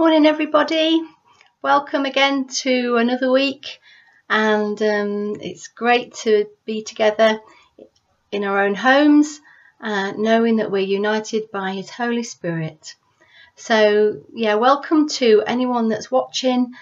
Morning, everybody. Welcome again to another week, and um, it's great to be together in our own homes, uh, knowing that we're united by His Holy Spirit. So, yeah, welcome to anyone that's watching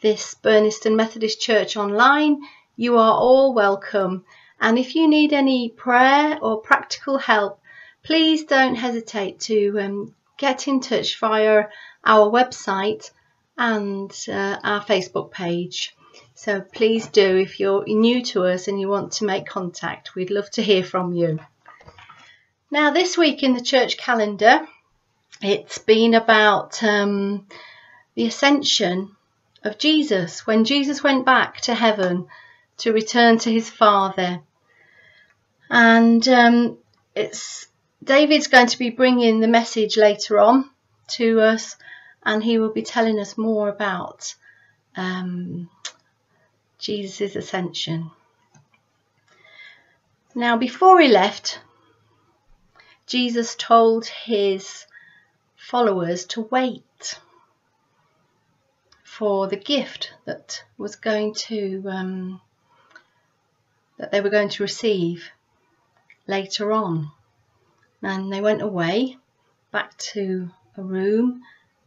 this Burniston Methodist Church online. You are all welcome. And if you need any prayer or practical help, please don't hesitate to um, get in touch via our website and uh, our Facebook page. So please do, if you're new to us and you want to make contact, we'd love to hear from you. Now, this week in the church calendar, it's been about um, the ascension of Jesus, when Jesus went back to heaven to return to his Father. And um, it's David's going to be bringing the message later on to us, and he will be telling us more about um, Jesus' ascension. Now, before he left, Jesus told his followers to wait for the gift that was going to um, that they were going to receive later on. And they went away back to a room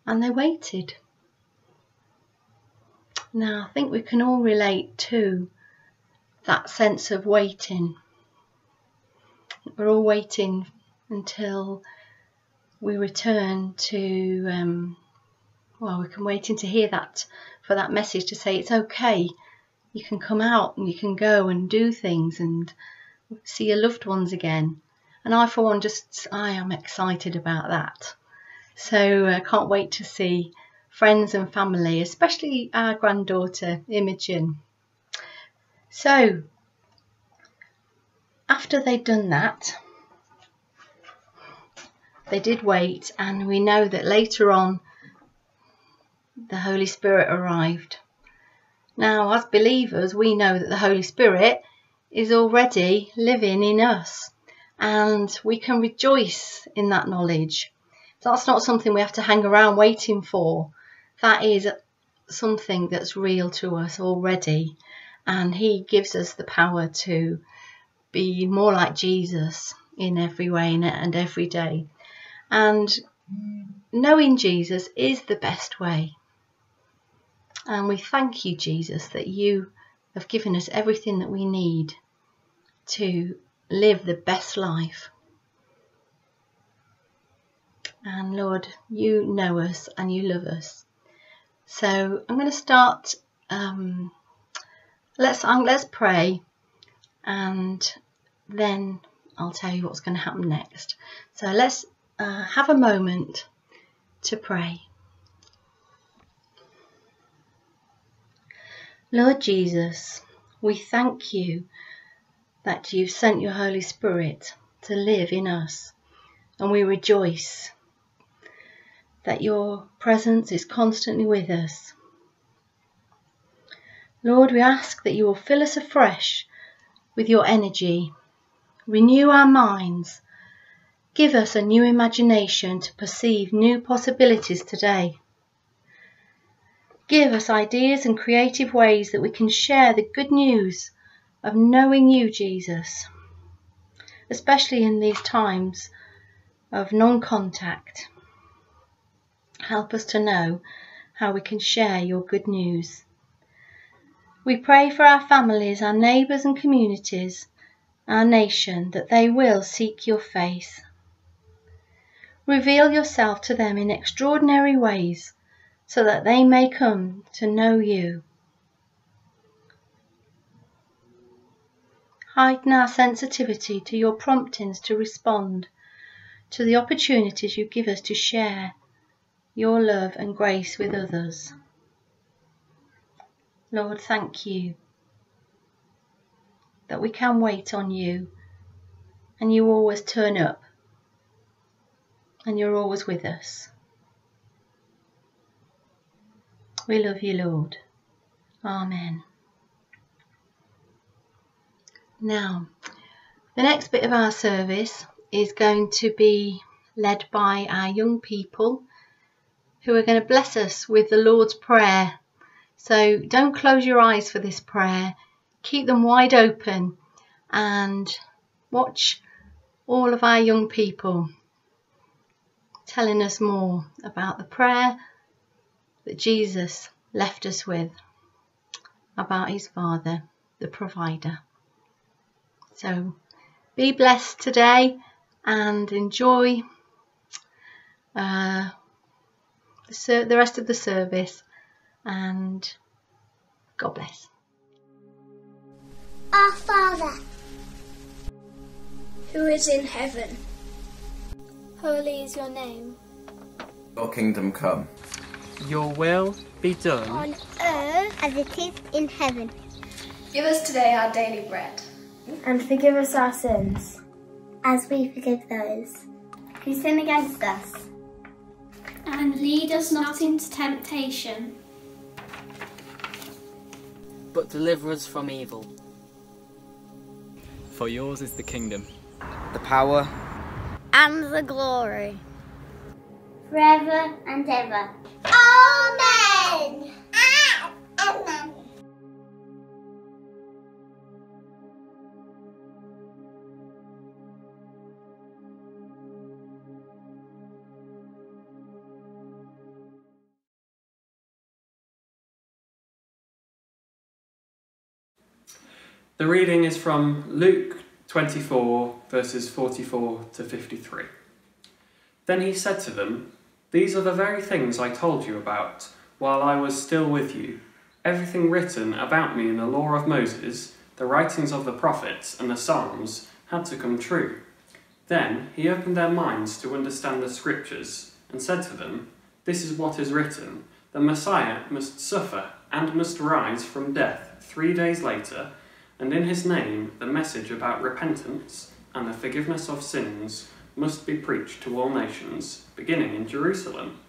and they waited. Now, I think we can all relate to that sense of waiting. We're all waiting until we return to, um, well, we can waiting to hear that for that message to say it's okay. You can come out and you can go and do things and see your loved ones again. And I, for one, just I am excited about that. So I uh, can't wait to see friends and family, especially our granddaughter Imogen. So after they'd done that, they did wait, and we know that later on the Holy Spirit arrived. Now, as believers, we know that the Holy Spirit is already living in us, and we can rejoice in that knowledge. That's not something we have to hang around waiting for. That is something that's real to us already, and He gives us the power to be more like Jesus in every way and every day. And knowing Jesus is the best way. And we thank you, Jesus, that you have given us everything that we need to live the best life. And Lord, you know us and you love us. So I'm going to start. Um, let's um, let's pray, and then I'll tell you what's going to happen next. So let's uh, have a moment to pray. Lord Jesus, we thank you that you've sent your Holy Spirit to live in us, and we rejoice that your presence is constantly with us. Lord, we ask that you will fill us afresh with your energy, renew our minds, Give us a new imagination to perceive new possibilities today. Give us ideas and creative ways that we can share the good news of knowing you, Jesus, especially in these times of non contact. Help us to know how we can share your good news. We pray for our families, our neighbours and communities, our nation, that they will seek your face. Reveal yourself to them in extraordinary ways so that they may come to know you. Heighten our sensitivity to your promptings to respond to the opportunities you give us to share your love and grace with others. Lord, thank you that we can wait on you and you always turn up and you're always with us. We love you, Lord. Amen. Now, the next bit of our service is going to be led by our young people who are going to bless us with the Lord's Prayer. So don't close your eyes for this prayer, keep them wide open and watch all of our young people telling us more about the prayer that Jesus left us with about his Father, the provider. So be blessed today and enjoy uh, the, the rest of the service and God bless. Our Father, who is in heaven, holy is your name. Your kingdom come. Your will be done on earth as it is in heaven. Give us today our daily bread. And forgive us our sins, as we forgive those who sin against us. And lead us not into temptation, but deliver us from evil. For yours is the kingdom, the power, and the glory, forever and ever. Amen! The reading is from Luke 24, verses 44 to 53. Then he said to them, These are the very things I told you about while I was still with you. Everything written about me in the law of Moses, the writings of the prophets, and the Psalms had to come true. Then he opened their minds to understand the scriptures and said to them, This is what is written the Messiah must suffer and must rise from death three days later and in his name the message about repentance and the forgiveness of sins must be preached to all nations, beginning in Jerusalem.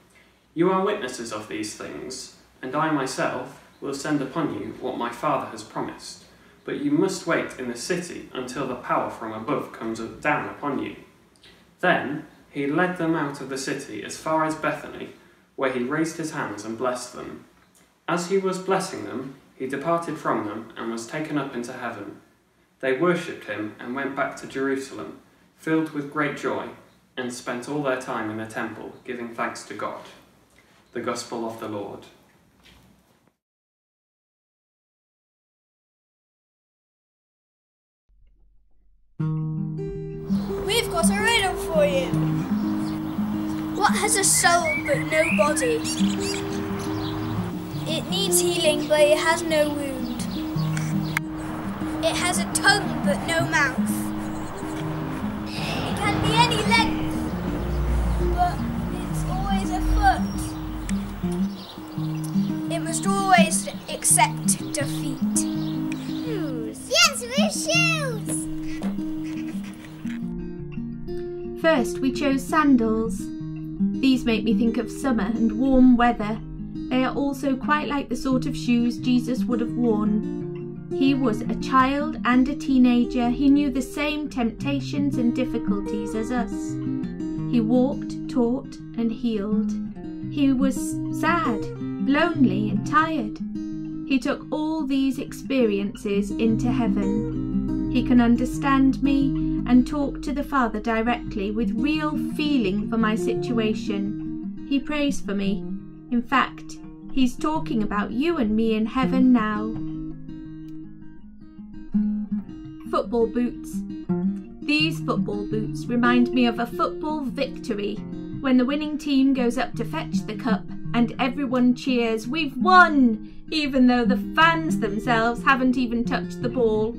You are witnesses of these things, and I myself will send upon you what my Father has promised. But you must wait in the city until the power from above comes down upon you. Then he led them out of the city as far as Bethany, where he raised his hands and blessed them. As he was blessing them, he departed from them and was taken up into heaven. They worshipped him and went back to Jerusalem, filled with great joy, and spent all their time in the temple, giving thanks to God. The Gospel of the Lord. We've got a riddle for you. What has a soul but no body? It needs healing, but it has no wound. It has a tongue, but no mouth. It can be any length, but it's always a foot. It must always accept defeat. Shoes. Yes, we're shoes. First, we chose sandals. These make me think of summer and warm weather. They are also quite like the sort of shoes Jesus would have worn. He was a child and a teenager. He knew the same temptations and difficulties as us. He walked, taught, and healed. He was sad, lonely, and tired. He took all these experiences into heaven. He can understand me and talk to the Father directly with real feeling for my situation. He prays for me. In fact, he's talking about you and me in heaven now. Football boots. These football boots remind me of a football victory when the winning team goes up to fetch the cup and everyone cheers, We've won! even though the fans themselves haven't even touched the ball.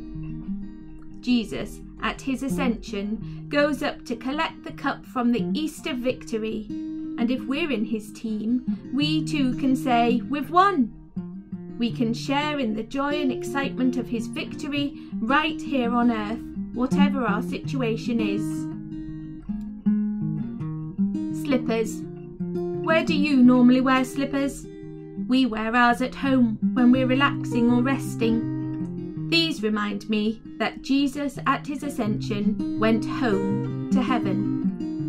Jesus at his ascension, goes up to collect the cup from the Easter victory. And if we're in his team, we too can say, We've won. We can share in the joy and excitement of his victory right here on earth, whatever our situation is. Slippers. Where do you normally wear slippers? We wear ours at home when we're relaxing or resting. These remind me that Jesus at his ascension went home to heaven.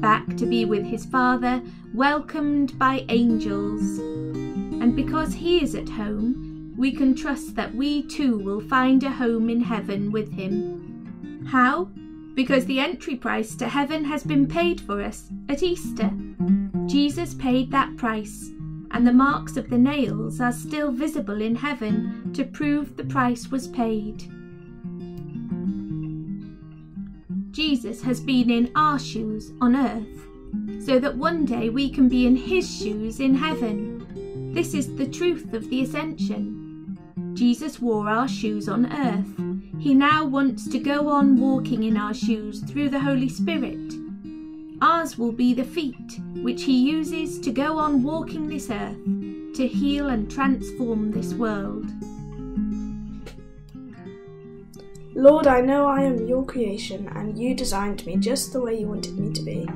Back to be with his Father, welcomed by angels. And because he is at home, we can trust that we too will find a home in heaven with him. How? Because the entry price to heaven has been paid for us at Easter. Jesus paid that price, and the marks of the nails are still visible in heaven to prove the price was paid. Jesus has been in our shoes on earth, so that one day we can be in his shoes in heaven. This is the truth of the ascension. Jesus wore our shoes on earth. He now wants to go on walking in our shoes through the Holy Spirit. Ours will be the feet which he uses to go on walking this earth, to heal and transform this world. Lord, I know I am your creation and you designed me just the way you wanted me to be.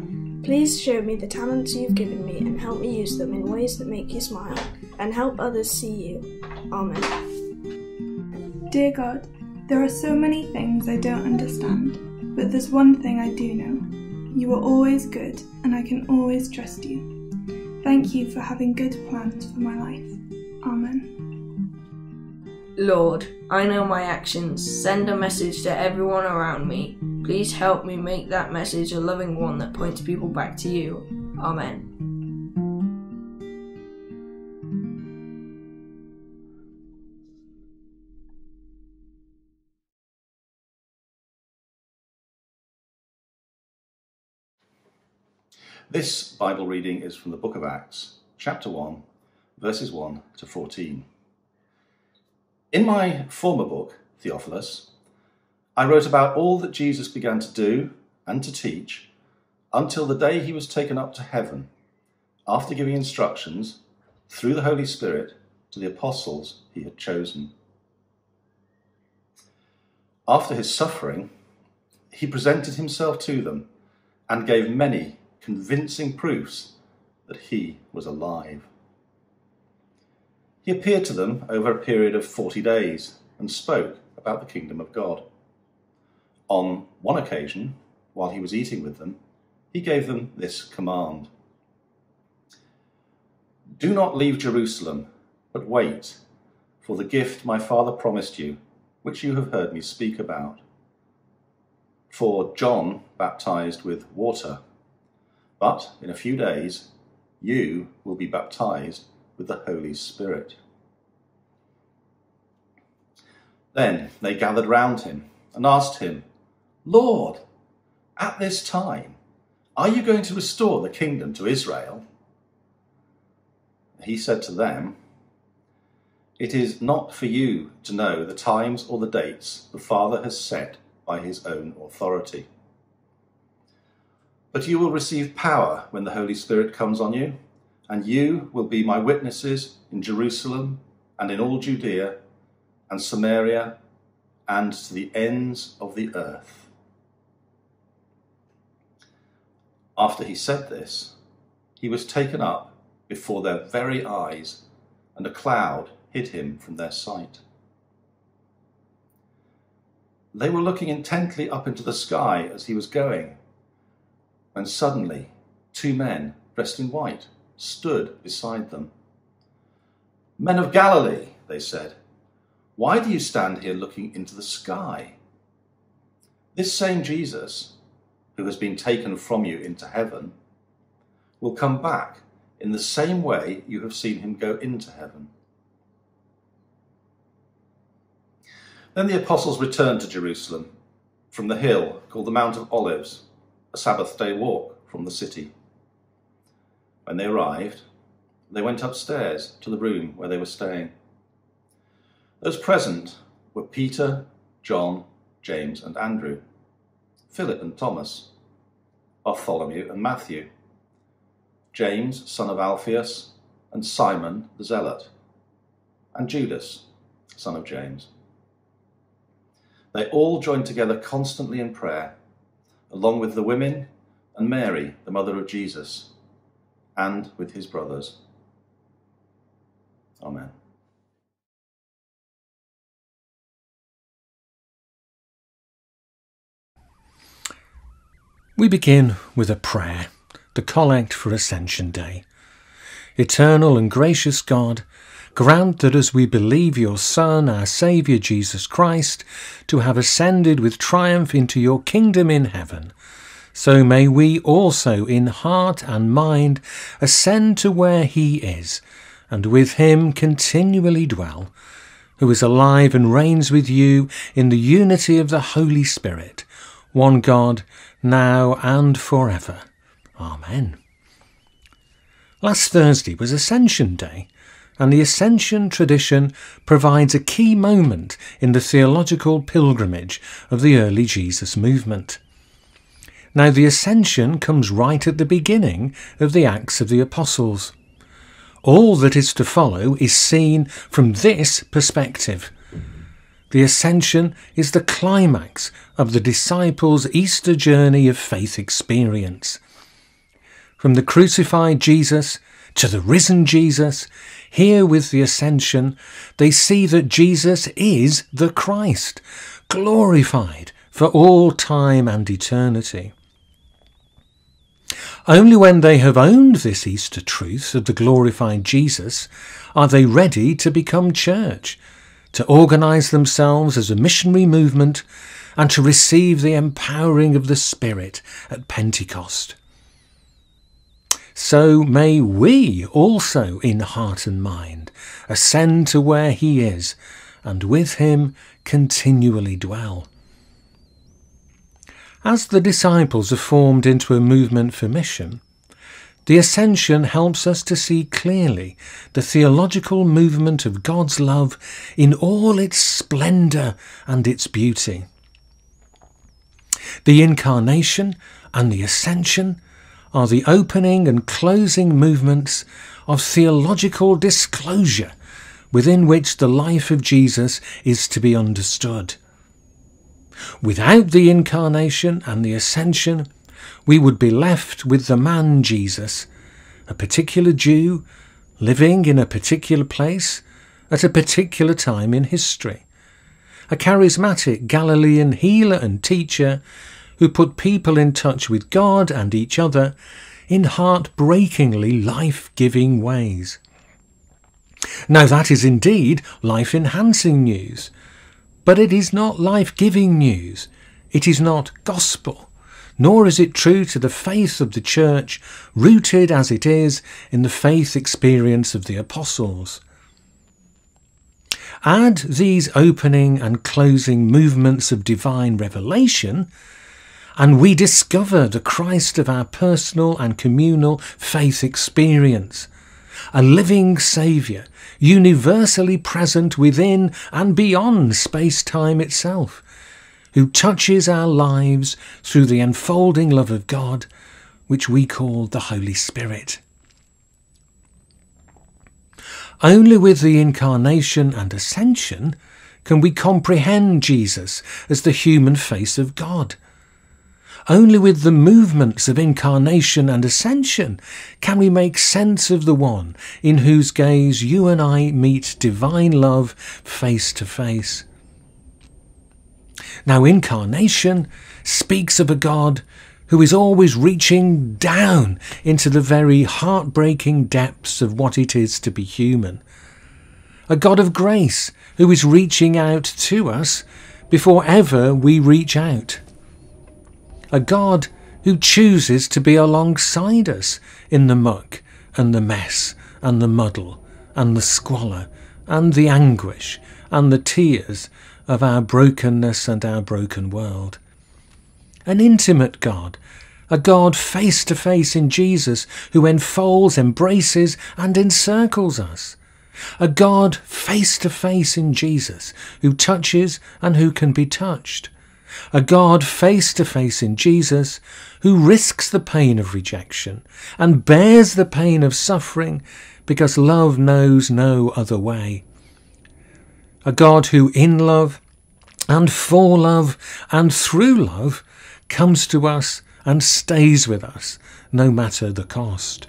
Please show me the talents you've given me and help me use them in ways that make you smile and help others see you. Amen. Dear God, there are so many things I don't understand, but there's one thing I do know. You are always good and I can always trust you. Thank you for having good plans for my life. Amen. Lord, I know my actions send a message to everyone around me. Please help me make that message a loving one that points people back to you. Amen. This Bible reading is from the book of Acts, chapter 1, verses 1 to 14. In my former book, Theophilus, I wrote about all that Jesus began to do and to teach until the day he was taken up to heaven, after giving instructions through the Holy Spirit to the apostles he had chosen. After his suffering, he presented himself to them and gave many convincing proofs that he was alive. He appeared to them over a period of 40 days and spoke about the kingdom of God. On one occasion, while he was eating with them, he gave them this command Do not leave Jerusalem, but wait for the gift my Father promised you, which you have heard me speak about. For John baptized with water, but in a few days you will be baptized with the Holy Spirit. Then they gathered round him and asked him, Lord, at this time, are you going to restore the kingdom to Israel? He said to them, It is not for you to know the times or the dates the Father has set by his own authority. But you will receive power when the Holy Spirit comes on you and you will be my witnesses in Jerusalem and in all Judea and Samaria and to the ends of the earth. After he said this, he was taken up before their very eyes, and a cloud hid him from their sight. They were looking intently up into the sky as he was going, when suddenly two men dressed in white stood beside them. Men of Galilee, they said, why do you stand here looking into the sky? This same Jesus, who has been taken from you into heaven, will come back in the same way you have seen him go into heaven. Then the apostles returned to Jerusalem from the hill called the Mount of Olives, a Sabbath day walk from the city. When they arrived, they went upstairs to the room where they were staying. Those present were Peter, John, James, and Andrew, Philip and Thomas, Bartholomew and Matthew, James, son of Alphaeus, and Simon the Zealot, and Judas, son of James. They all joined together constantly in prayer, along with the women and Mary, the mother of Jesus and with his brothers. Amen. We begin with a prayer, the Collect for Ascension Day. Eternal and gracious God, grant that as we believe your Son, our Saviour Jesus Christ, to have ascended with triumph into your kingdom in heaven, so may we also in heart and mind ascend to where he is, and with him continually dwell, who is alive and reigns with you in the unity of the Holy Spirit, one God, now and forever. Amen. Last Thursday was Ascension Day, and the Ascension tradition provides a key moment in the theological pilgrimage of the early Jesus movement. Now, the Ascension comes right at the beginning of the Acts of the Apostles. All that is to follow is seen from this perspective. The Ascension is the climax of the disciples' Easter journey of faith experience. From the crucified Jesus to the risen Jesus, here with the Ascension, they see that Jesus is the Christ, glorified for all time and eternity. Only when they have owned this Easter truth of the glorified Jesus are they ready to become church, to organise themselves as a missionary movement, and to receive the empowering of the Spirit at Pentecost. So may we also, in heart and mind, ascend to where He is, and with Him continually dwell. As the disciples are formed into a movement for mission, the Ascension helps us to see clearly the theological movement of God's love in all its splendour and its beauty. The Incarnation and the Ascension are the opening and closing movements of theological disclosure within which the life of Jesus is to be understood. Without the Incarnation and the Ascension, we would be left with the man Jesus, a particular Jew living in a particular place at a particular time in history, a charismatic Galilean healer and teacher who put people in touch with God and each other in heartbreakingly life giving ways. Now, that is indeed life enhancing news, but it is not life giving news. It is not gospel, nor is it true to the faith of the church, rooted as it is in the faith experience of the apostles. Add these opening and closing movements of divine revelation and we discover the Christ of our personal and communal faith experience, a living Saviour, universally present within and beyond space time itself, who touches our lives through the enfolding love of God, which we call the Holy Spirit. Only with the incarnation and ascension can we comprehend Jesus as the human face of God only with the movements of incarnation and ascension can we make sense of the one in whose gaze you and I meet divine love face to face. Now, incarnation speaks of a God who is always reaching down into the very heartbreaking depths of what it is to be human. A God of grace who is reaching out to us before ever we reach out a God who chooses to be alongside us in the muck and the mess and the muddle and the squalor and the anguish and the tears of our brokenness and our broken world. An intimate God, a God face to face in Jesus who enfolds, embraces, and encircles us. A God face to face in Jesus who touches and who can be touched a God face to face in Jesus who risks the pain of rejection and bears the pain of suffering because love knows no other way. A God who in love and for love and through love comes to us and stays with us no matter the cost.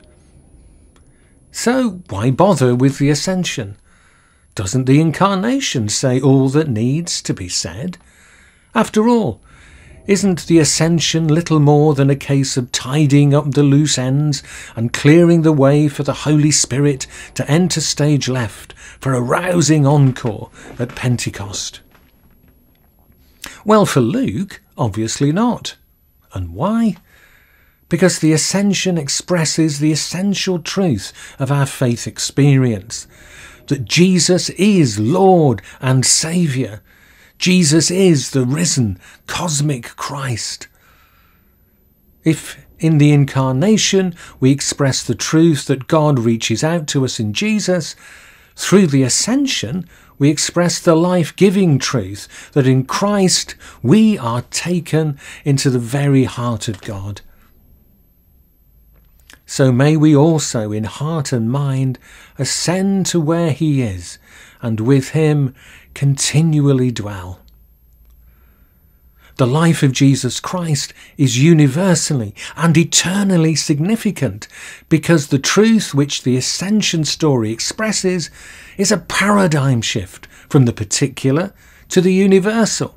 So why bother with the ascension? Doesn't the incarnation say all that needs to be said? After all, Isn't the ascension little more than a case of tidying up the loose ends and clearing the way for the Holy Spirit to enter stage left for a rousing encore at Pentecost? Well, for Luke, obviously not. And why? Because the ascension expresses the essential truth of our faith experience that Jesus is Lord and Saviour. Jesus is the risen cosmic Christ. If in the incarnation we express the truth that God reaches out to us in Jesus, through the ascension we express the life giving truth that in Christ we are taken into the very heart of God. So may we also, in heart and mind, ascend to where He is, and with Him continually dwell. The life of Jesus Christ is universally and eternally significant because the truth which the Ascension story expresses is a paradigm shift from the particular to the universal,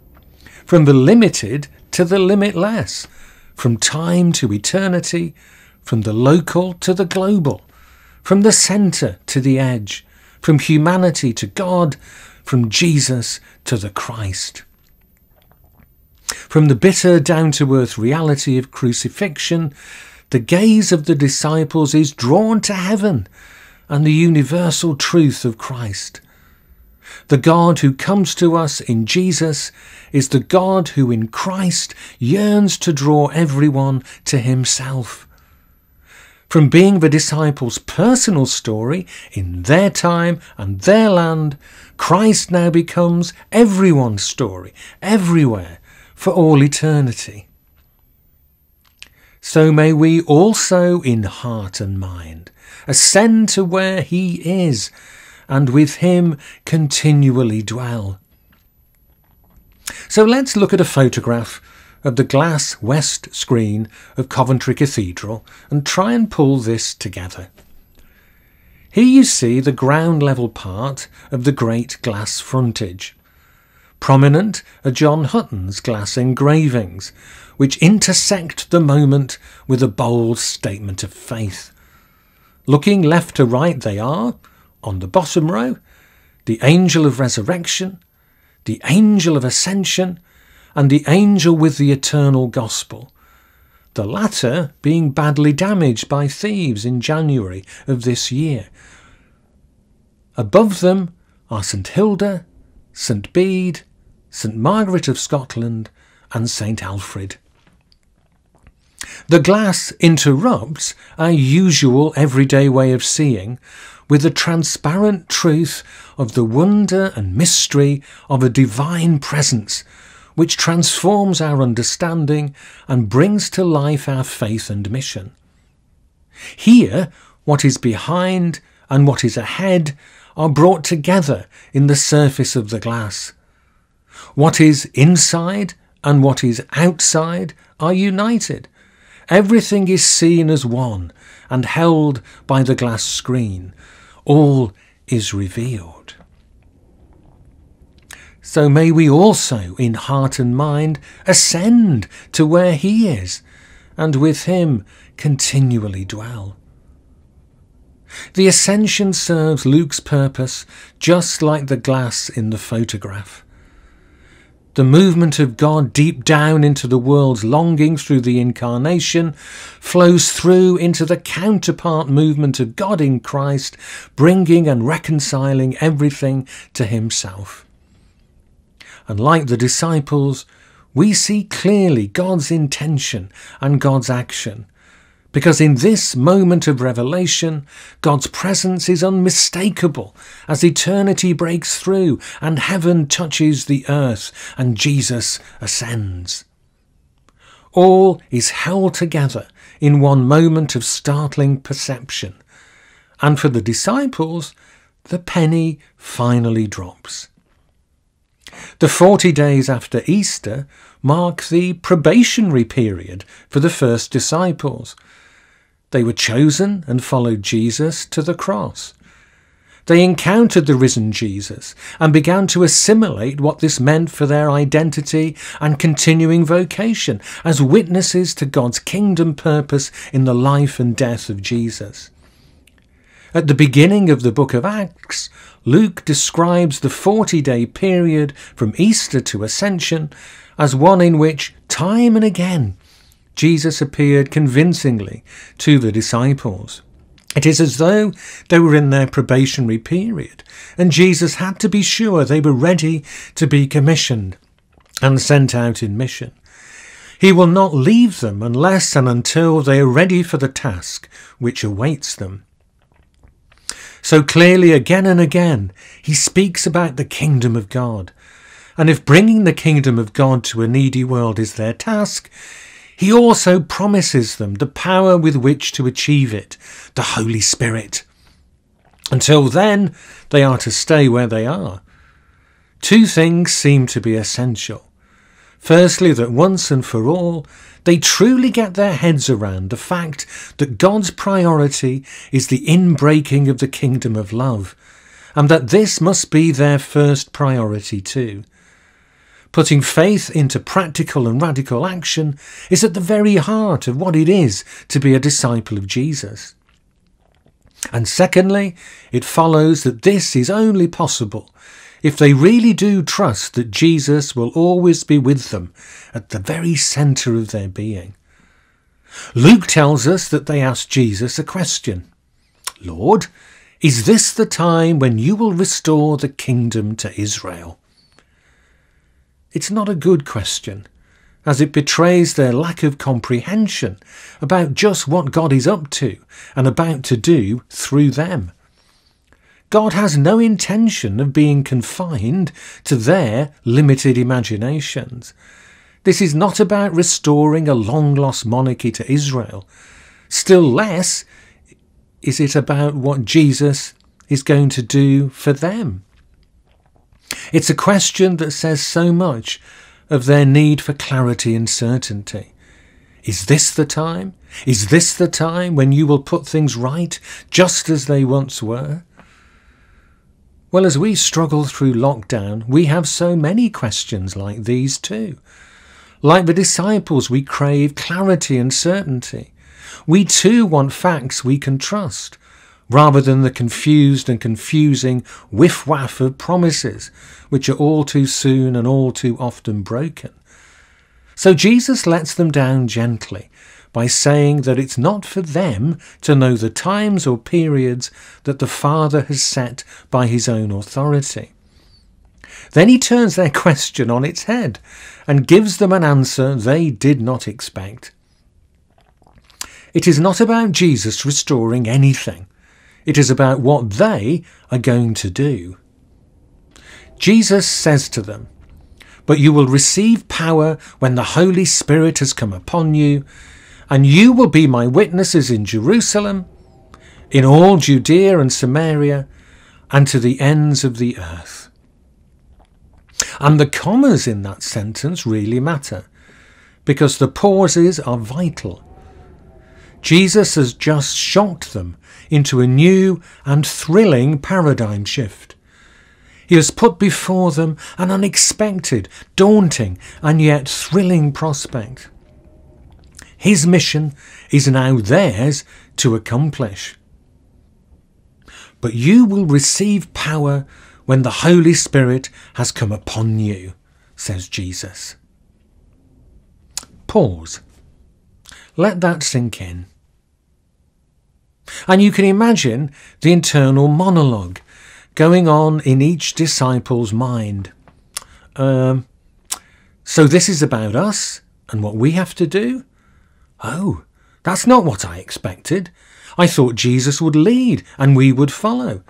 from the limited to the limitless, from time to eternity, from the local to the global, from the centre to the edge, from humanity to God, from Jesus to the Christ. From the bitter, down to earth reality of crucifixion, the gaze of the disciples is drawn to heaven and the universal truth of Christ. The God who comes to us in Jesus is the God who in Christ yearns to draw everyone to himself. From being the disciples' personal story in their time and their land, Christ now becomes everyone's story, everywhere, for all eternity. So may we also, in heart and mind, ascend to where He is, and with Him continually dwell. So let's look at a photograph of the glass west screen of Coventry Cathedral and try and pull this together. Here you see the ground level part of the great glass frontage. Prominent are John Hutton's glass engravings, which intersect the moment with a bold statement of faith. Looking left to right, they are, on the bottom row, the angel of resurrection, the angel of ascension, and the angel with the eternal gospel, the latter being badly damaged by thieves in January of this year. Above them are St Hilda, St Bede, St Margaret of Scotland, and St Alfred. The glass interrupts our usual everyday way of seeing with the transparent truth of the wonder and mystery of a divine presence which transforms our understanding and brings to life our faith and mission. Here, what is behind and what is ahead are brought together in the surface of the glass. What is inside and what is outside are united. Everything is seen as one and held by the glass screen. All is revealed. So may we also, in heart and mind, ascend to where He is, and with Him continually dwell. The ascension serves Luke's purpose just like the glass in the photograph. The movement of God deep down into the world's longing through the incarnation flows through into the counterpart movement of God in Christ, bringing and reconciling everything to Himself and like the disciples, we see clearly God's intention and God's action. Because in this moment of revelation, God's presence is unmistakable as eternity breaks through and heaven touches the earth and Jesus ascends. All is held together in one moment of startling perception. And for the disciples, the penny finally drops. The 40 days after Easter mark the probationary period for the first disciples. They were chosen and followed Jesus to the cross. They encountered the risen Jesus and began to assimilate what this meant for their identity and continuing vocation as witnesses to God's kingdom purpose in the life and death of Jesus. At the beginning of the book of Acts, Luke describes the 40 day period from Easter to Ascension as one in which, time and again, Jesus appeared convincingly to the disciples. It is as though they were in their probationary period, and Jesus had to be sure they were ready to be commissioned and sent out in mission. He will not leave them unless and until they are ready for the task which awaits them. So clearly, again and again, he speaks about the kingdom of God. And if bringing the kingdom of God to a needy world is their task, he also promises them the power with which to achieve it, the Holy Spirit. Until then, they are to stay where they are. Two things seem to be essential. Firstly, that once and for all, they truly get their heads around the fact that God's priority is the inbreaking of the kingdom of love, and that this must be their first priority too. Putting faith into practical and radical action is at the very heart of what it is to be a disciple of Jesus. And secondly, it follows that this is only possible if they really do trust that Jesus will always be with them at the very centre of their being. Luke tells us that they asked Jesus a question Lord, is this the time when you will restore the kingdom to Israel? It's not a good question, as it betrays their lack of comprehension about just what God is up to and about to do through them. God has no intention of being confined to their limited imaginations. This is not about restoring a long lost monarchy to Israel. Still less is it about what Jesus is going to do for them. It's a question that says so much of their need for clarity and certainty. Is this the time? Is this the time when you will put things right just as they once were? Well, as we struggle through lockdown, we have so many questions like these too. Like the disciples, we crave clarity and certainty. We too want facts we can trust, rather than the confused and confusing whiff-waff of promises, which are all too soon and all too often broken. So Jesus lets them down gently by saying that it's not for them to know the times or periods that the Father has set by his own authority. Then he turns their question on its head and gives them an answer they did not expect. It is not about Jesus restoring anything. It is about what they are going to do. Jesus says to them, But you will receive power when the Holy Spirit has come upon you, and you will be my witnesses in Jerusalem, in all Judea and Samaria, and to the ends of the earth. And the commas in that sentence really matter, because the pauses are vital. Jesus has just shocked them into a new and thrilling paradigm shift. He has put before them an unexpected, daunting, and yet thrilling prospect. His mission is now theirs to accomplish. But you will receive power when the Holy Spirit has come upon you, says Jesus. Pause. Let that sink in. And you can imagine the internal monologue going on in each disciple's mind. Um, so this is about us and what we have to do? Oh, that's not what I expected. I thought Jesus would lead and we would follow.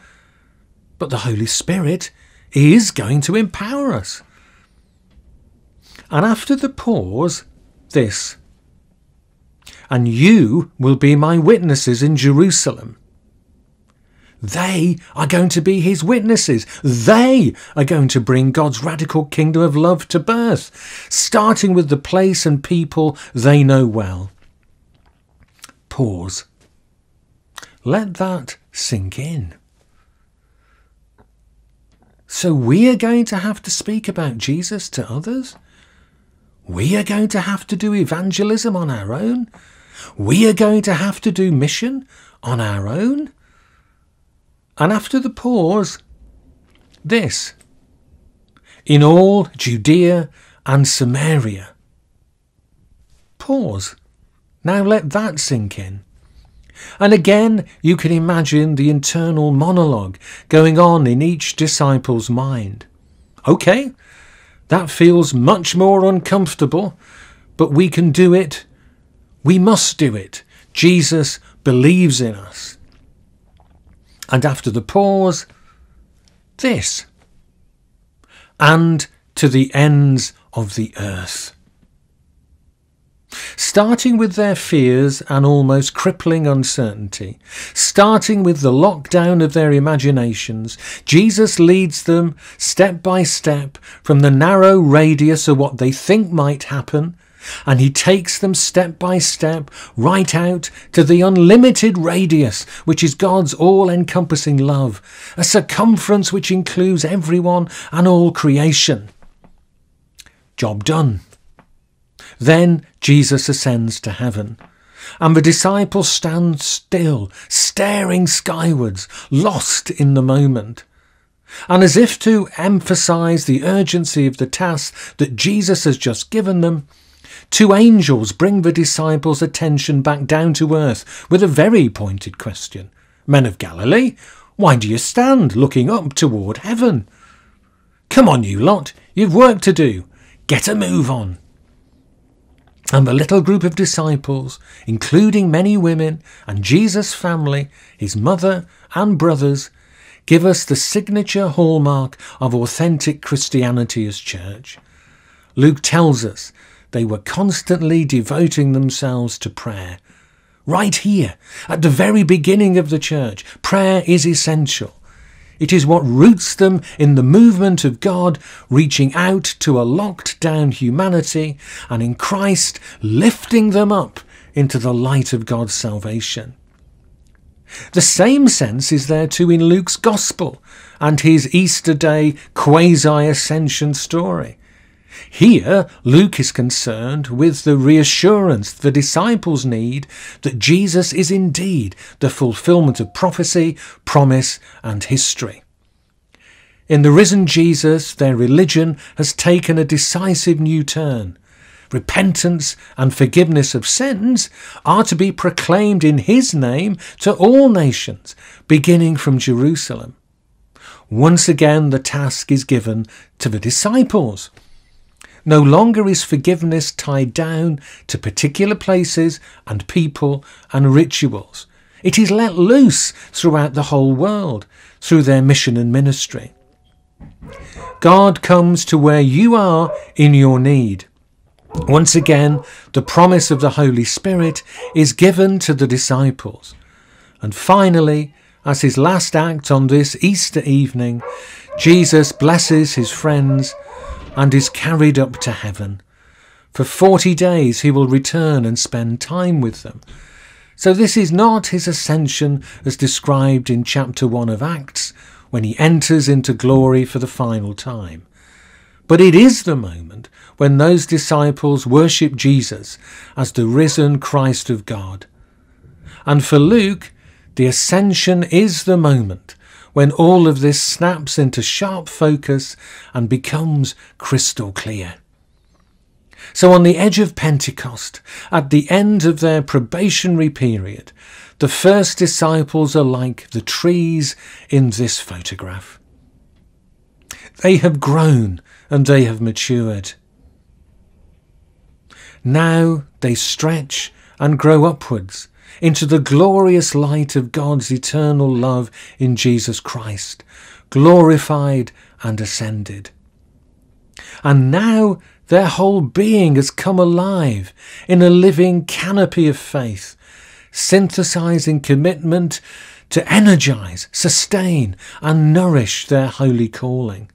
But the Holy Spirit is going to empower us. And after the pause, this. And you will be my witnesses in Jerusalem. They are going to be his witnesses. They are going to bring God's radical kingdom of love to birth, starting with the place and people they know well pause. Let that sink in. So we are going to have to speak about Jesus to others? We are going to have to do evangelism on our own? We are going to have to do mission on our own? And after the pause, this. In all Judea and Samaria. Pause. Now let that sink in. And again, you can imagine the internal monologue going on in each disciple's mind. Okay, that feels much more uncomfortable, but we can do it. We must do it. Jesus believes in us. And after the pause, this. And to the ends of the earth. Starting with their fears and almost crippling uncertainty, starting with the lockdown of their imaginations, Jesus leads them step by step from the narrow radius of what they think might happen, and he takes them step by step right out to the unlimited radius, which is God's all encompassing love, a circumference which includes everyone and all creation. Job done. Then Jesus ascends to heaven, and the disciples stand still, staring skywards, lost in the moment. And as if to emphasize the urgency of the task that Jesus has just given them, two angels bring the disciples' attention back down to earth with a very pointed question. Men of Galilee, why do you stand looking up toward heaven? Come on, you lot, you've work to do. Get a move on. And the little group of disciples, including many women and Jesus' family, his mother and brothers, give us the signature hallmark of authentic Christianity as church. Luke tells us they were constantly devoting themselves to prayer. Right here, at the very beginning of the church, prayer is essential. It is what roots them in the movement of God reaching out to a locked down humanity and in Christ lifting them up into the light of God's salvation. The same sense is there too in Luke's Gospel and his Easter Day quasi ascension story. Here, Luke is concerned with the reassurance the disciples need that Jesus is indeed the fulfillment of prophecy, promise, and history. In the risen Jesus, their religion has taken a decisive new turn. Repentance and forgiveness of sins are to be proclaimed in his name to all nations, beginning from Jerusalem. Once again, the task is given to the disciples. No longer is forgiveness tied down to particular places and people and rituals. It is let loose throughout the whole world through their mission and ministry. God comes to where you are in your need. Once again, the promise of the Holy Spirit is given to the disciples. And finally, as his last act on this Easter evening, Jesus blesses his friends and is carried up to heaven. For forty days he will return and spend time with them. So this is not his ascension as described in chapter 1 of Acts, when he enters into glory for the final time. But it is the moment when those disciples worship Jesus as the risen Christ of God. And for Luke, the ascension is the moment when all of this snaps into sharp focus and becomes crystal clear. So, on the edge of Pentecost, at the end of their probationary period, the first disciples are like the trees in this photograph. They have grown and they have matured. Now they stretch and grow upwards into the glorious light of God's eternal love in Jesus Christ, glorified and ascended. And now their whole being has come alive in a living canopy of faith, synthesizing commitment to energize, sustain, and nourish their holy calling.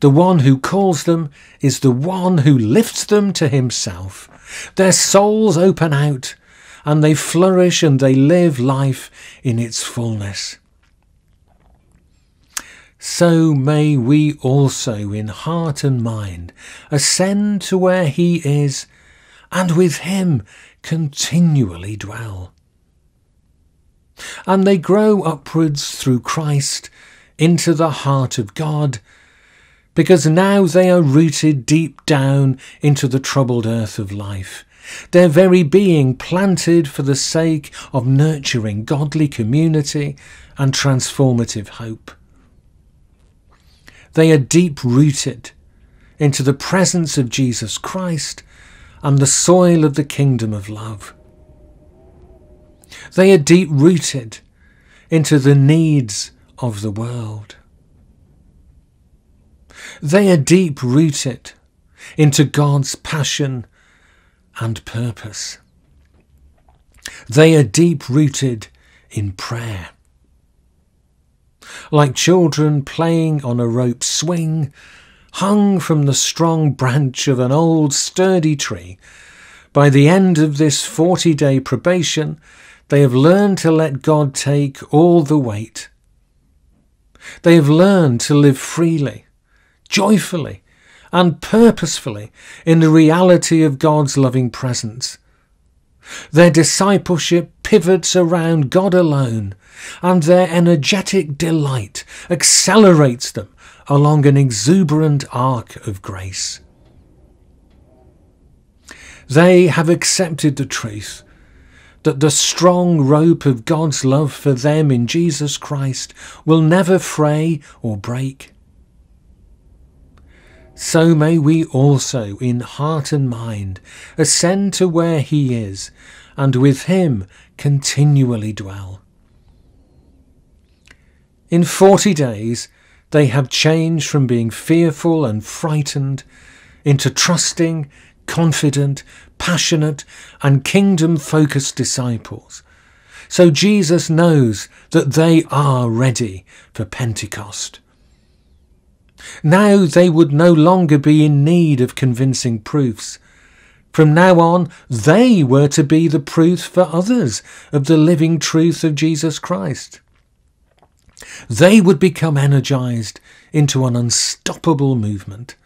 The one who calls them is the one who lifts them to himself. Their souls open out and they flourish and they live life in its fullness. so may we also in heart and mind ascend to where he is and with him continually dwell. And they grow upwards through Christ into the heart of God, because now they are rooted deep down into the troubled earth of life, their very being planted for the sake of nurturing godly community and transformative hope. They are deep rooted into the presence of Jesus Christ and the soil of the kingdom of love. They are deep rooted into the needs of the world. They are deep rooted into God's passion and purpose. They are deep rooted in prayer. Like children playing on a rope swing, hung from the strong branch of an old sturdy tree, by the end of this 40 day probation, they have learned to let God take all the weight. They have learned to live freely, joyfully, and purposefully in the reality of God's loving presence. Their discipleship pivots around God alone, and their energetic delight accelerates them along an exuberant arc of grace. They have accepted the truth that the strong rope of God's love for them in Jesus Christ will never fray or break. So may we also, in heart and mind, ascend to where He is, and with Him continually dwell. In forty days, they have changed from being fearful and frightened into trusting, confident, passionate, and kingdom focused disciples. So Jesus knows that they are ready for Pentecost. Now they would no longer be in need of convincing proofs. From now on, they were to be the proof for others of the living truth of Jesus Christ. They would become energized into an unstoppable movement.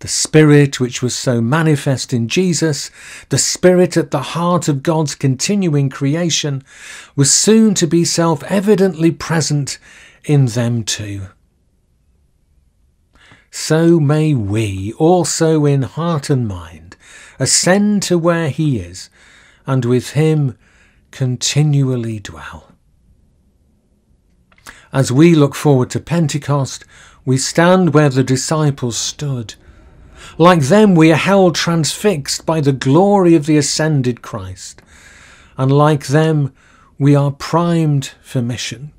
The Spirit which was so manifest in Jesus, the Spirit at the heart of God's continuing creation, was soon to be self evidently present in them too. So may we also in heart and mind ascend to where He is, and with Him continually dwell. As we look forward to Pentecost, we stand where the disciples stood like them, we are held transfixed by the glory of the ascended Christ. And like them, we are primed for mission.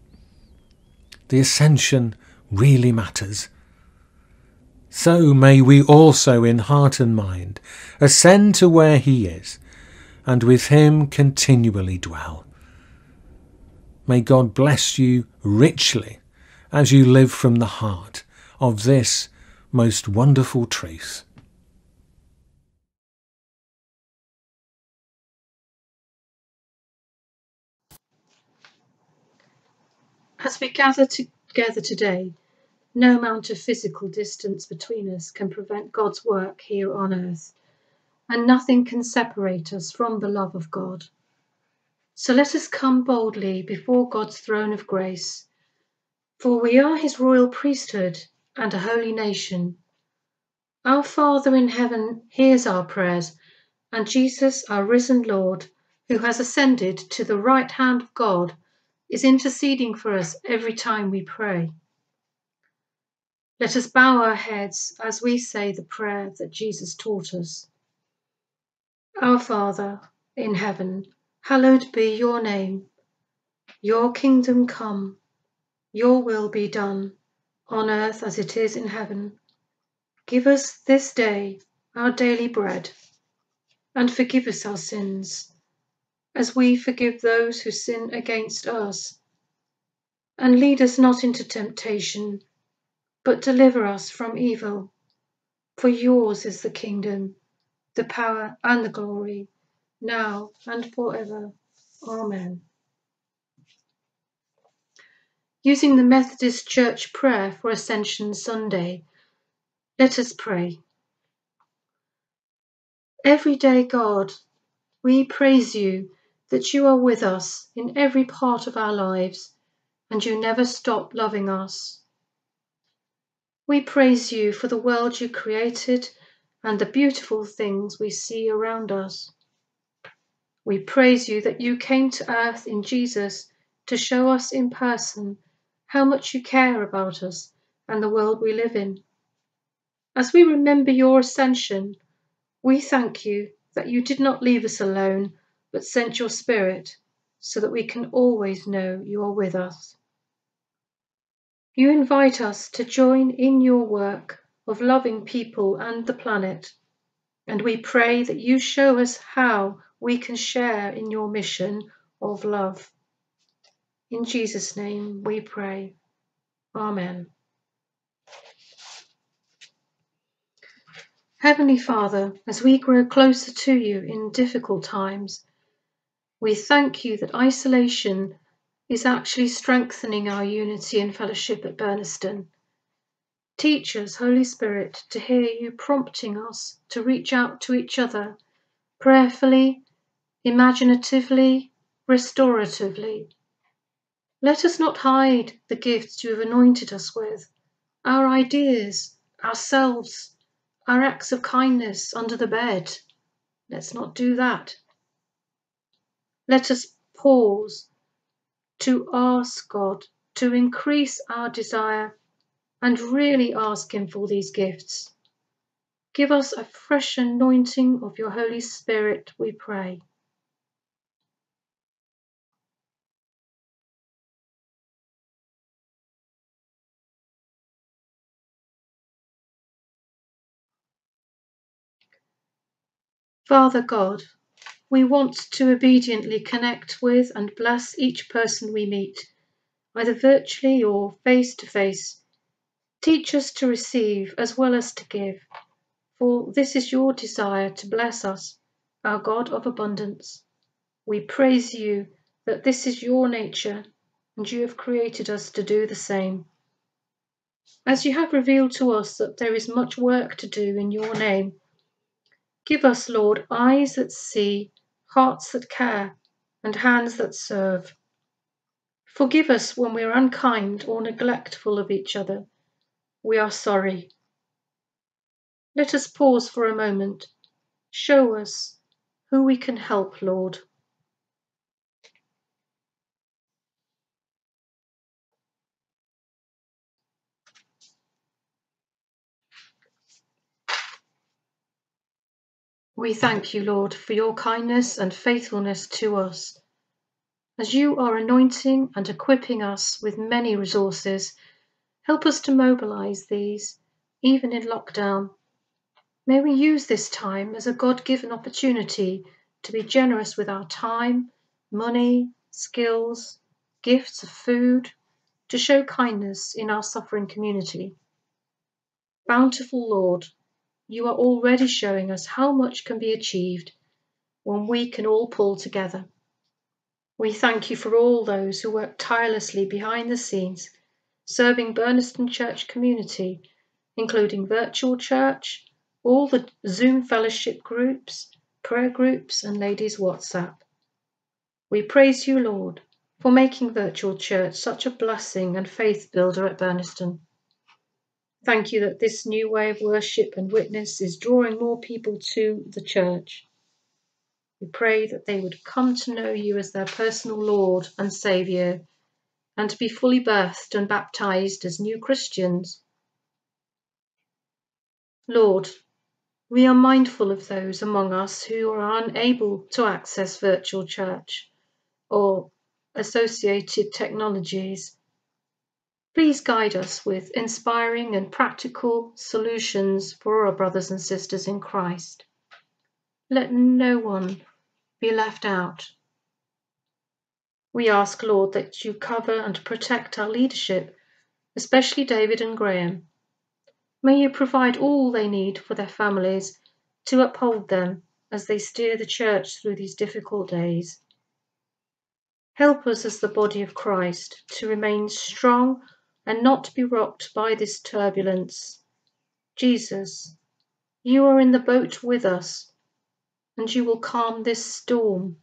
The ascension really matters. So may we also, in heart and mind, ascend to where He is, and with Him continually dwell. May God bless you richly as you live from the heart of this most wonderful truth. As we gather together today, no amount of physical distance between us can prevent God's work here on earth, and nothing can separate us from the love of God. So let us come boldly before God's throne of grace, for we are his royal priesthood and a holy nation. Our Father in heaven hears our prayers, and Jesus, our risen Lord, who has ascended to the right hand of God, is interceding for us every time we pray. Let us bow our heads as we say the prayer that Jesus taught us. Our Father in heaven, hallowed be your name. Your kingdom come, your will be done on earth as it is in heaven. Give us this day our daily bread, and forgive us our sins, as we forgive those who sin against us. And lead us not into temptation, but deliver us from evil. For yours is the kingdom, the power, and the glory, now and forever. Amen. Using the Methodist Church prayer for Ascension Sunday, let us pray. Everyday God, we praise you that you are with us in every part of our lives and you never stop loving us. We praise you for the world you created and the beautiful things we see around us. We praise you that you came to earth in Jesus to show us in person how much you care about us and the world we live in. As we remember your ascension, we thank you that you did not leave us alone, but sent your Spirit so that we can always know you are with us. You invite us to join in your work of loving people and the planet, and we pray that you show us how we can share in your mission of love. In Jesus' name we pray. Amen. Heavenly Father, as we grow closer to you in difficult times, we thank you that isolation is actually strengthening our unity and fellowship at Burniston. Teach us, Holy Spirit, to hear you prompting us to reach out to each other prayerfully, imaginatively, restoratively. Let us not hide the gifts you have anointed us with, our ideas, ourselves, our acts of kindness under the bed. Let's not do that. Let us pause to ask God to increase our desire and really ask Him for these gifts. Give us a fresh anointing of your Holy Spirit, we pray. Father God, we want to obediently connect with and bless each person we meet, either virtually or face to face. Teach us to receive as well as to give, for this is your desire to bless us, our God of abundance. We praise you that this is your nature and you have created us to do the same. As you have revealed to us that there is much work to do in your name, Give us, Lord, eyes that see, hearts that care, and hands that serve. Forgive us when we are unkind or neglectful of each other. We are sorry. Let us pause for a moment. Show us who we can help, Lord. We thank you, Lord, for your kindness and faithfulness to us. As you are anointing and equipping us with many resources, help us to mobilize these, even in lockdown. May we use this time as a God given opportunity to be generous with our time, money, skills, gifts of food, to show kindness in our suffering community. Bountiful Lord, you are already showing us how much can be achieved when we can all pull together. We thank you for all those who work tirelessly behind the scenes, serving Burniston Church community, including virtual church, all the Zoom fellowship groups, prayer groups, and ladies' WhatsApp. We praise you, Lord, for making virtual church such a blessing and faith builder at Burniston. Thank you that this new way of worship and witness is drawing more people to the church. We pray that they would come to know you as their personal Lord and Saviour and to be fully birthed and baptized as new Christians. Lord, we are mindful of those among us who are unable to access virtual church or associated technologies Please guide us with inspiring and practical solutions for our brothers and sisters in Christ. Let no one be left out. We ask, Lord, that you cover and protect our leadership, especially David and Graham. May you provide all they need for their families to uphold them as they steer the church through these difficult days. Help us as the body of Christ to remain strong and not be rocked by this turbulence. Jesus, you are in the boat with us, and you will calm this storm.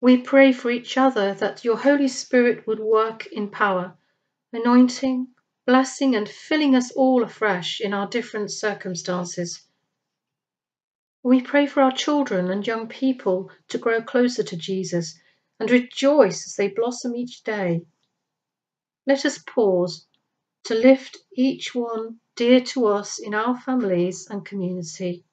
We pray for each other that your Holy Spirit would work in power, anointing, blessing, and filling us all afresh in our different circumstances. We pray for our children and young people to grow closer to Jesus and rejoice as they blossom each day. Let us pause to lift each one dear to us in our families and community.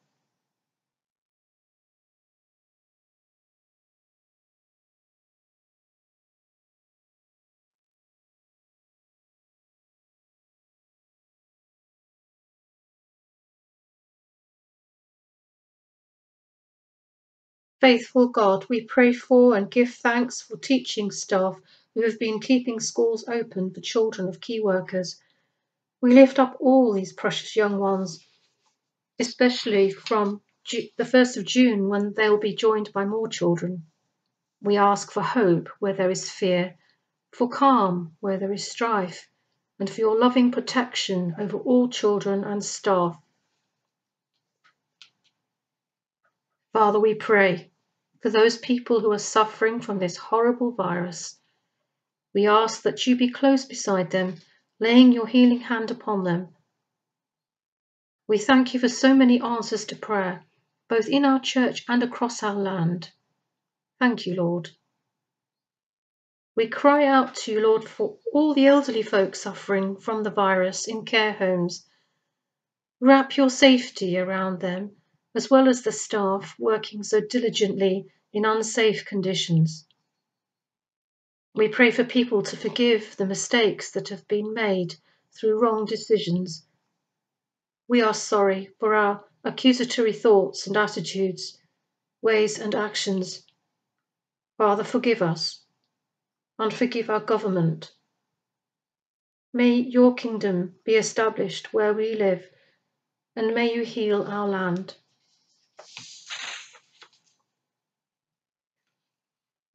Faithful God, we pray for and give thanks for teaching staff who have been keeping schools open for children of key workers. We lift up all these precious young ones, especially from the 1st of June when they'll be joined by more children. We ask for hope where there is fear, for calm where there is strife, and for your loving protection over all children and staff. Father, we pray for those people who are suffering from this horrible virus. We ask that you be close beside them, laying your healing hand upon them. We thank you for so many answers to prayer, both in our church and across our land. Thank you, Lord. We cry out to you, Lord, for all the elderly folk suffering from the virus in care homes. Wrap your safety around them as well as the staff working so diligently in unsafe conditions. We pray for people to forgive the mistakes that have been made through wrong decisions. We are sorry for our accusatory thoughts and attitudes, ways and actions. Father, forgive us and forgive our government. May your kingdom be established where we live, and may you heal our land.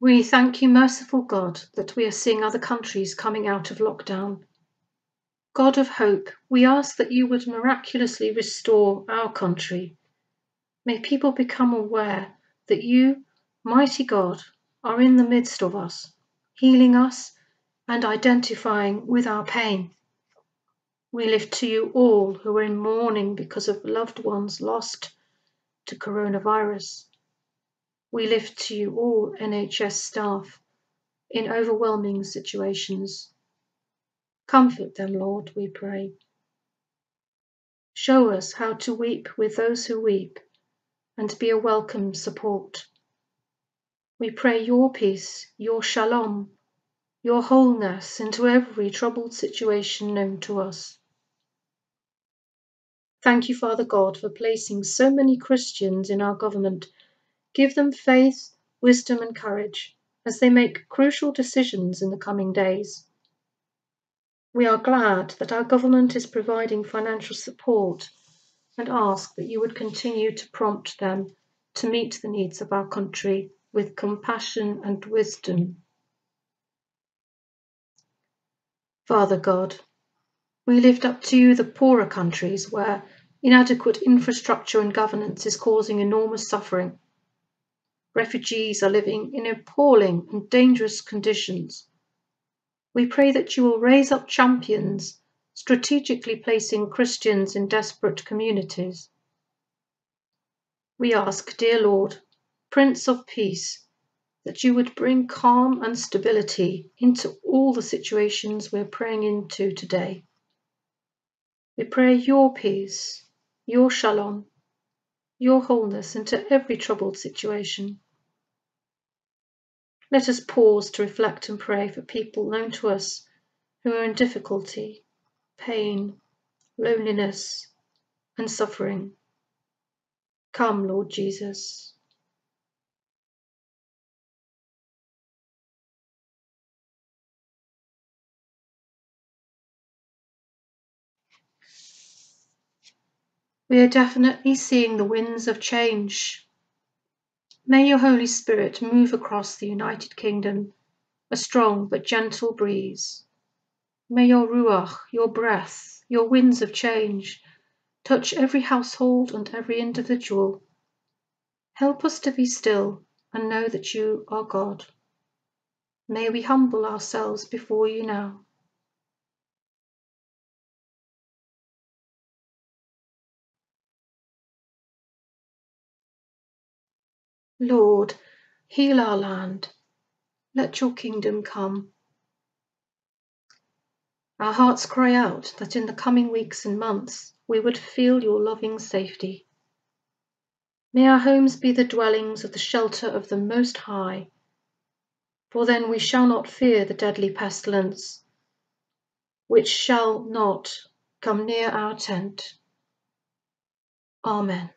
We thank you, merciful God, that we are seeing other countries coming out of lockdown. God of hope, we ask that you would miraculously restore our country. May people become aware that you, mighty God, are in the midst of us, healing us and identifying with our pain. We lift to you all who are in mourning because of loved ones lost to coronavirus. We lift to you all NHS staff in overwhelming situations. Comfort them, Lord, we pray. Show us how to weep with those who weep and be a welcome support. We pray your peace, your shalom, your wholeness into every troubled situation known to us. Thank you, Father God, for placing so many Christians in our government Give them faith, wisdom, and courage as they make crucial decisions in the coming days. We are glad that our government is providing financial support and ask that you would continue to prompt them to meet the needs of our country with compassion and wisdom. Father God, we lift up to you the poorer countries where inadequate infrastructure and governance is causing enormous suffering. Refugees are living in appalling and dangerous conditions. We pray that you will raise up champions, strategically placing Christians in desperate communities. We ask, dear Lord, Prince of Peace, that you would bring calm and stability into all the situations we're praying into today. We pray your peace, your shalom, your wholeness into every troubled situation. Let us pause to reflect and pray for people known to us who are in difficulty, pain, loneliness, and suffering. Come, Lord Jesus. We are definitely seeing the winds of change May your Holy Spirit move across the United Kingdom, a strong but gentle breeze. May your Ruach, your breath, your winds of change, touch every household and every individual. Help us to be still and know that you are God. May we humble ourselves before you now. Lord, heal our land. Let your kingdom come. Our hearts cry out that in the coming weeks and months we would feel your loving safety. May our homes be the dwellings of the shelter of the Most High, for then we shall not fear the deadly pestilence, which shall not come near our tent. Amen.